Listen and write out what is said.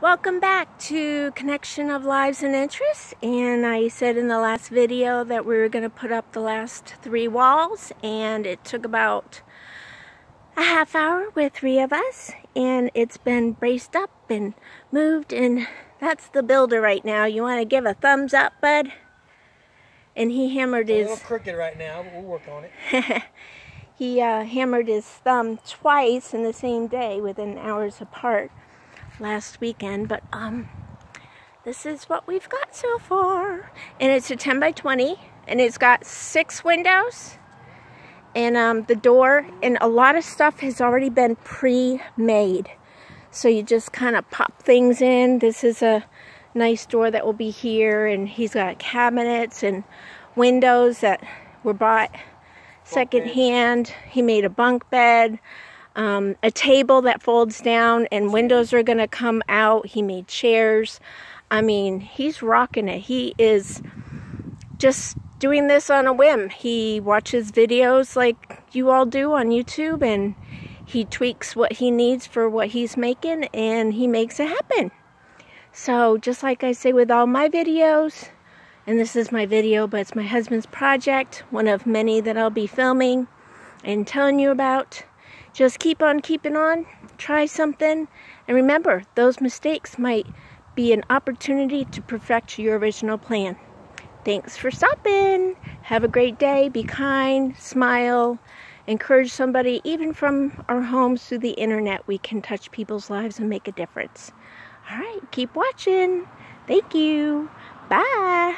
Welcome back to Connection of Lives and Interests and I said in the last video that we were going to put up the last three walls and it took about a half hour with three of us and it's been braced up and moved and that's the builder right now. You want to give a thumbs up bud? And he hammered his... a little crooked right now but we'll work on it. he uh, hammered his thumb twice in the same day within hours apart last weekend, but um, this is what we've got so far. And it's a 10 by 20, and it's got six windows, and um, the door, and a lot of stuff has already been pre-made. So you just kind of pop things in. This is a nice door that will be here, and he's got cabinets and windows that were bought secondhand. He made a bunk bed um, a table that folds down and windows are going to come out. He made chairs. I mean, he's rocking it. He is just doing this on a whim. He watches videos like you all do on YouTube and he tweaks what he needs for what he's making and he makes it happen. So just like I say with all my videos, and this is my video, but it's my husband's project, one of many that I'll be filming and telling you about. Just keep on keeping on, try something, and remember, those mistakes might be an opportunity to perfect your original plan. Thanks for stopping. Have a great day. Be kind, smile, encourage somebody, even from our homes through the internet. We can touch people's lives and make a difference. All right, keep watching. Thank you. Bye.